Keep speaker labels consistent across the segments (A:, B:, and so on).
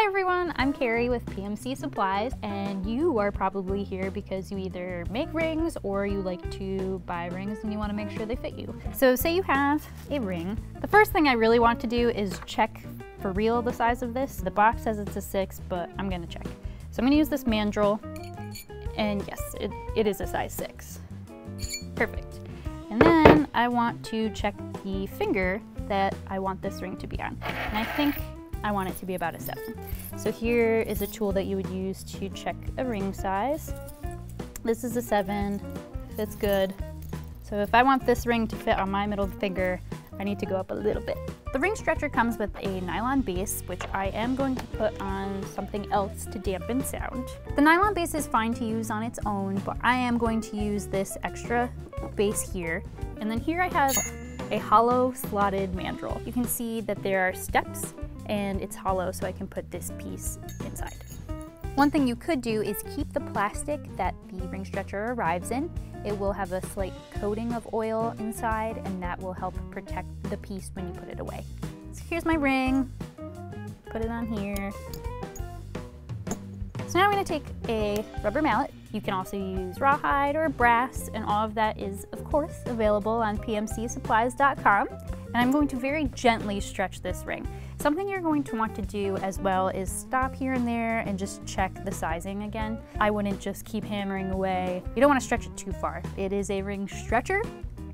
A: Hi everyone, I'm Carrie with PMC Supplies and you are probably here because you either make rings or you like to buy rings and you want to make sure they fit you. So say you have a ring. The first thing I really want to do is check for real the size of this. The box says it's a six, but I'm gonna check. So I'm gonna use this mandrel and yes, it, it is a size six. Perfect. And then I want to check the finger that I want this ring to be on. And I think I want it to be about a seven. So here is a tool that you would use to check a ring size. This is a seven, fits good. So if I want this ring to fit on my middle finger, I need to go up a little bit. The ring stretcher comes with a nylon base, which I am going to put on something else to dampen sound. The nylon base is fine to use on its own, but I am going to use this extra base here. And then here I have a hollow slotted mandrel. You can see that there are steps and it's hollow so I can put this piece inside. One thing you could do is keep the plastic that the ring stretcher arrives in. It will have a slight coating of oil inside and that will help protect the piece when you put it away. So here's my ring, put it on here. So now I'm gonna take a rubber mallet. You can also use rawhide or brass and all of that is of course available on pmcsupplies.com. And I'm going to very gently stretch this ring. Something you're going to want to do as well is stop here and there and just check the sizing again. I wouldn't just keep hammering away. You don't want to stretch it too far. It is a ring stretcher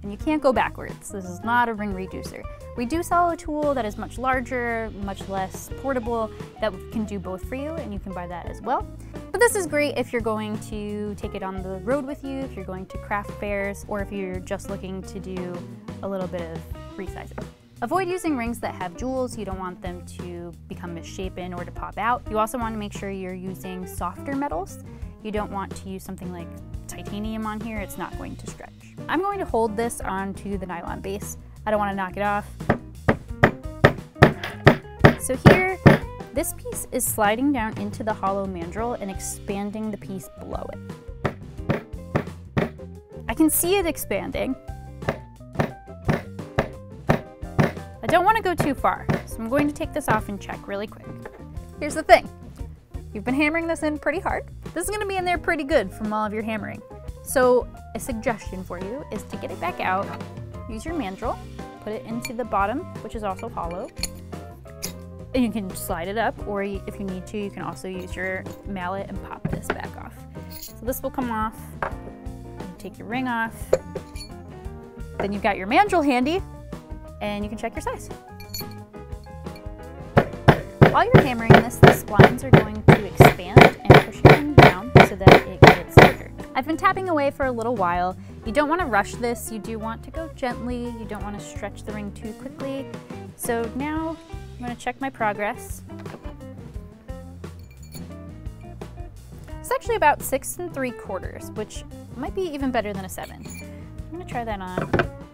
A: and you can't go backwards. This is not a ring reducer. We do sell a tool that is much larger, much less portable, that can do both for you, and you can buy that as well. But this is great if you're going to take it on the road with you, if you're going to craft fairs, or if you're just looking to do a little bit of resizing. Avoid using rings that have jewels. You don't want them to become misshapen or to pop out. You also want to make sure you're using softer metals. You don't want to use something like titanium on here. It's not going to stretch. I'm going to hold this onto the nylon base. I don't want to knock it off. So here, this piece is sliding down into the hollow mandrel and expanding the piece below it. I can see it expanding, I don't want to go too far, so I'm going to take this off and check really quick. Here's the thing. You've been hammering this in pretty hard. This is going to be in there pretty good from all of your hammering. So a suggestion for you is to get it back out, use your mandrel, put it into the bottom, which is also hollow, and you can slide it up, or if you need to, you can also use your mallet and pop this back off. So this will come off, take your ring off, then you've got your mandrel handy, and you can check your size. While you're hammering this, the splines are going to expand and push your down so that it gets larger. I've been tapping away for a little while. You don't want to rush this, you do want to go gently, you don't want to stretch the ring too quickly. So now I'm going to check my progress. It's actually about six and three quarters, which might be even better than a seven. I'm going to try that on.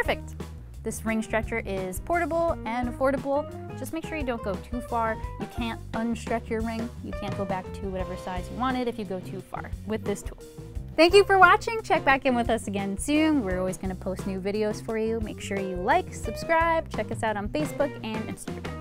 A: Perfect. This ring stretcher is portable and affordable. Just make sure you don't go too far. You can't unstretch your ring. You can't go back to whatever size you wanted if you go too far with this tool. Thank you for watching. Check back in with us again soon. We're always going to post new videos for you. Make sure you like, subscribe, check us out on Facebook and Instagram.